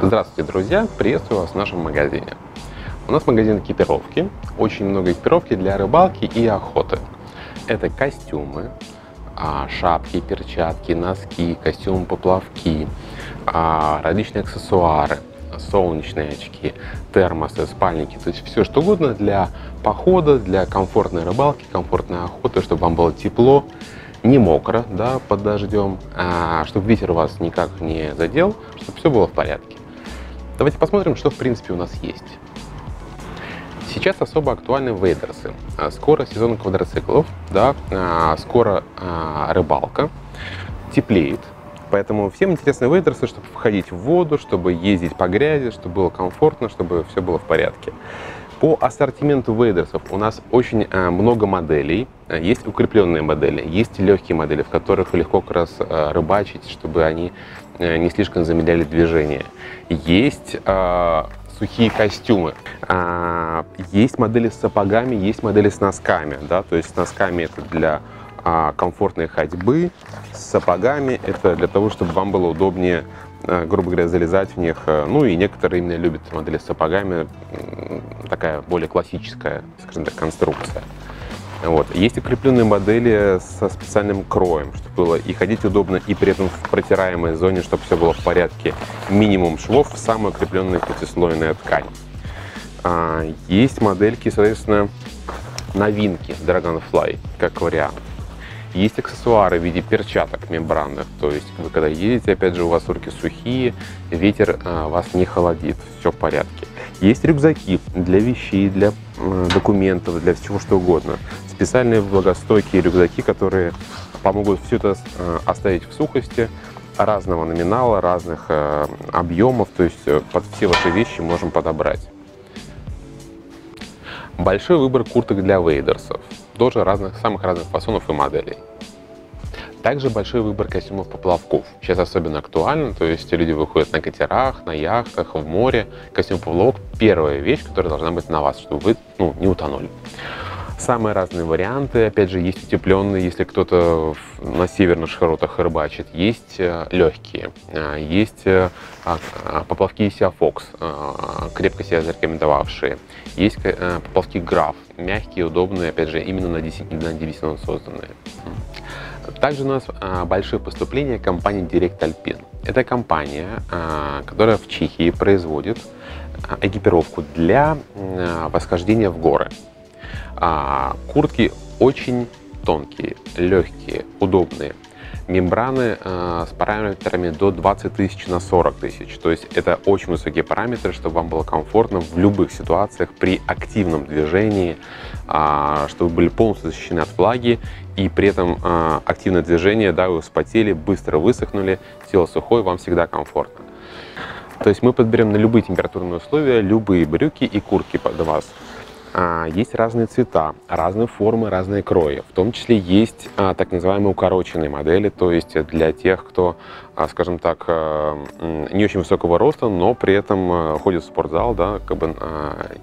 Здравствуйте, друзья! Приветствую вас в нашем магазине. У нас магазин экипировки. Очень много экипировки для рыбалки и охоты. Это костюмы, а, шапки, перчатки, носки, костюмы-поплавки, а, различные аксессуары, солнечные очки, термосы, спальники. То есть все что угодно для похода, для комфортной рыбалки, комфортной охоты, чтобы вам было тепло, не мокро, да, под дождем, а, чтобы ветер вас никак не задел, чтобы все было в порядке. Давайте посмотрим, что в принципе у нас есть. Сейчас особо актуальны вейдерсы. А, скоро сезон квадроциклов, да, а, скоро а, рыбалка, теплеет. Поэтому всем интересны вейдерсы, чтобы входить в воду, чтобы ездить по грязи, чтобы было комфортно, чтобы все было в порядке. По ассортименту вейдерсов у нас очень много моделей. Есть укрепленные модели, есть легкие модели, в которых легко как раз рыбачить, чтобы они не слишком замедляли движение. Есть э, сухие костюмы. Э, есть модели с сапогами, есть модели с носками. Да? То есть с носками это для э, комфортной ходьбы, с сапогами это для того, чтобы вам было удобнее, э, грубо говоря, залезать в них. Ну и некоторые именно любят модели с сапогами, такая более классическая, скажем так, конструкция. Вот. Есть укрепленные модели со специальным кроем, чтобы было и ходить удобно, и при этом в протираемой зоне, чтобы все было в порядке. Минимум швов в самой укрепленной пятислойная ткань. А, есть модельки, соответственно, новинки Dragonfly, как вариант. Есть аксессуары в виде перчаток мембранных, то есть вы когда едете, опять же, у вас руки сухие, ветер а, вас не холодит, все в порядке. Есть рюкзаки для вещей, для э, документов, для всего что угодно. Специальные влагостойкие рюкзаки, которые помогут все это э, оставить в сухости, разного номинала, разных э, объемов, то есть под все ваши вещи можем подобрать. Большой выбор курток для вейдерсов, тоже разных, самых разных фасонов и моделей. Также большой выбор костюмов поплавков. Сейчас особенно актуально, то есть люди выходят на катерах, на яхтах, в море. Костюм поплавок – первая вещь, которая должна быть на вас, чтобы вы ну, не утонули. Самые разные варианты, опять же, есть утепленные, если кто-то на северных широтах рыбачит, есть э, легкие, э, есть э, а, а, поплавки Сиафокс, крепко себя зарекомендовавшие, есть поплавки Граф, мягкие, удобные, опять же, именно на DVC созданные. Также у нас большое поступление компании Direct Alpin. Это компания, которая в Чехии производит экипировку для восхождения в горы. Куртки очень тонкие, легкие, удобные мембраны э, с параметрами до 20 тысяч на 40 тысяч. То есть это очень высокие параметры, чтобы вам было комфортно в любых ситуациях при активном движении, э, чтобы вы были полностью защищены от влаги и при этом э, активное движение, да, вы вспотели, быстро высохнули, тело сухое, вам всегда комфортно. То есть мы подберем на любые температурные условия любые брюки и куртки под вас. А, есть разные цвета, разные формы, разные крои. В том числе есть а, так называемые укороченные модели, то есть для тех, кто, а, скажем так, не очень высокого роста, но при этом ходит в спортзал, да, как бы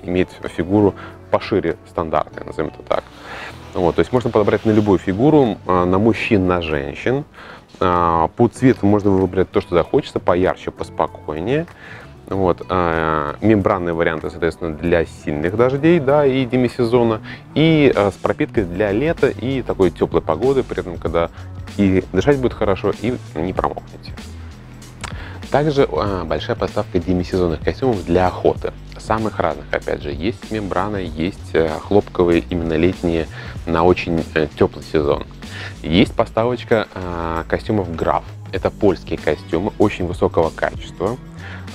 имеет фигуру пошире стандарта, назовем это так. Вот, то есть можно подобрать на любую фигуру, на мужчин, на женщин. По цвету можно выбрать то, что захочется, поярче, поспокойнее. Вот, э, мембранные варианты, соответственно, для сильных дождей, да, и демисезона, и э, с пропиткой для лета и такой теплой погоды, при этом, когда и дышать будет хорошо, и не промокнете. Также э, большая поставка демисезонных костюмов для охоты. Самых разных, опять же, есть мембраны, есть э, хлопковые, именно летние, на очень э, теплый сезон. Есть поставочка э, костюмов Граф. Это польские костюмы очень высокого качества,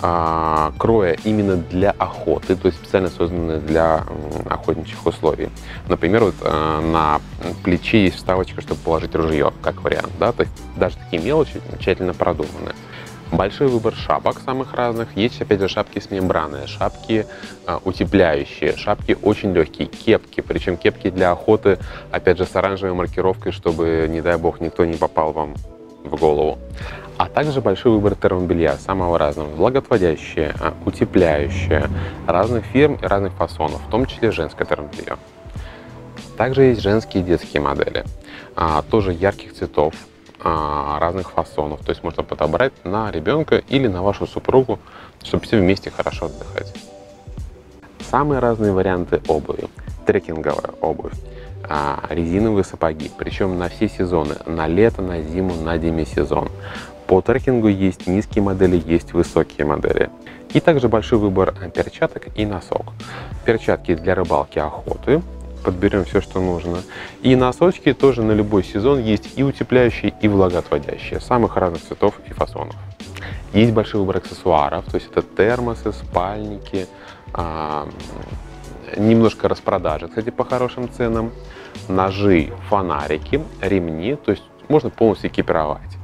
а, кроя именно для охоты, то есть специально созданные для охотничьих условий. Например, вот а, на плече есть вставочка, чтобы положить ружье, как вариант, да, то есть даже такие мелочи тщательно продуманы. Большой выбор шапок самых разных. Есть, опять же, шапки с мембраной, шапки э, утепляющие, шапки очень легкие, кепки, причем кепки для охоты, опять же, с оранжевой маркировкой, чтобы, не дай бог, никто не попал вам в голову. А также большой выбор термобелья самого разного, влагоотводящее, а, утепляющее, разных фирм и разных фасонов, в том числе женское термобелье. Также есть женские и детские модели, а, тоже ярких цветов, а, разных фасонов. То есть можно подобрать на ребенка или на вашу супругу, чтобы все вместе хорошо отдыхать. Самые разные варианты обуви. Трекинговая обувь, резиновые сапоги, причем на все сезоны, на лето, на зиму, на демисезон. По трекингу есть низкие модели, есть высокие модели. И также большой выбор перчаток и носок. Перчатки для рыбалки, охоты, подберем все, что нужно. И носочки тоже на любой сезон есть и утепляющие, и влагоотводящие, самых разных цветов и фасонов. Есть большой выбор аксессуаров, то есть это термосы, спальники, а, немножко распродажи, кстати, по хорошим ценам, ножи, фонарики, ремни, то есть можно полностью экипировать.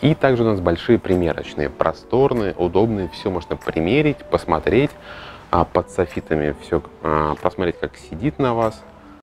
И также у нас большие примерочные, просторные, удобные, все можно примерить, посмотреть, а под софитами все а, посмотреть, как сидит на вас,